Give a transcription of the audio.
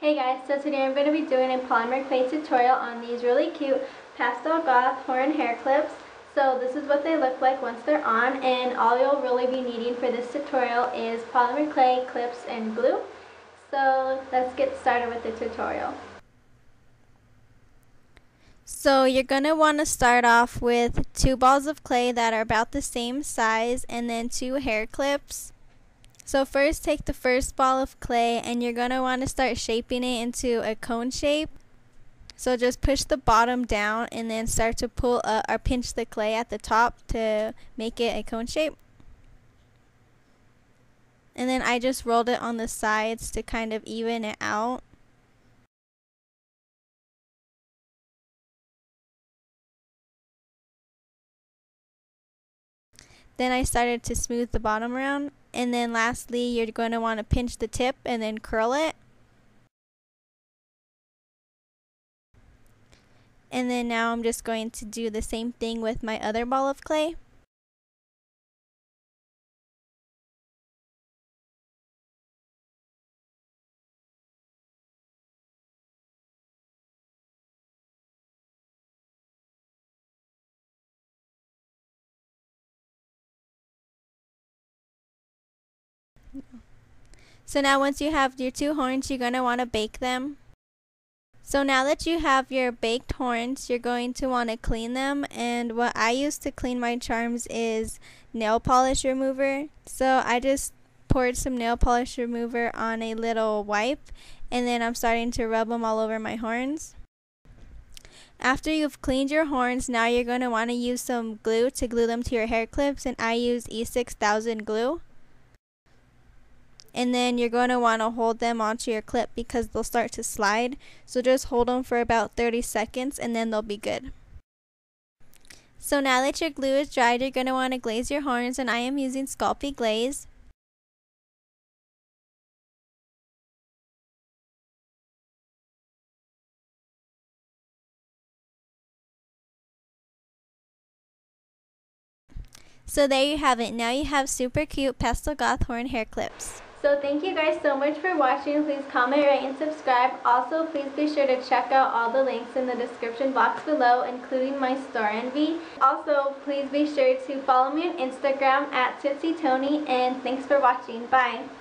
Hey guys, so today I'm going to be doing a polymer clay tutorial on these really cute pastel goth horn hair clips. So this is what they look like once they're on and all you'll really be needing for this tutorial is polymer clay, clips, and glue. So let's get started with the tutorial. So you're going to want to start off with two balls of clay that are about the same size and then two hair clips. So first take the first ball of clay and you're going to want to start shaping it into a cone shape. So just push the bottom down and then start to pull uh, or pinch the clay at the top to make it a cone shape. And then I just rolled it on the sides to kind of even it out. Then I started to smooth the bottom around and then lastly, you're going to want to pinch the tip and then curl it. And then now I'm just going to do the same thing with my other ball of clay. So now once you have your two horns, you're going to want to bake them. So now that you have your baked horns, you're going to want to clean them. And what I use to clean my charms is nail polish remover. So I just poured some nail polish remover on a little wipe. And then I'm starting to rub them all over my horns. After you've cleaned your horns, now you're going to want to use some glue to glue them to your hair clips. And I use E6000 glue and then you're going to want to hold them onto your clip because they'll start to slide. So just hold them for about 30 seconds and then they'll be good. So now that your glue is dried, you're going to want to glaze your horns and I am using Sculpey Glaze. So there you have it. Now you have super cute pastel goth horn hair clips. So thank you guys so much for watching. Please comment, rate, and subscribe. Also, please be sure to check out all the links in the description box below, including my Storenvy. Also, please be sure to follow me on Instagram at Tootsie Toni, and thanks for watching. Bye!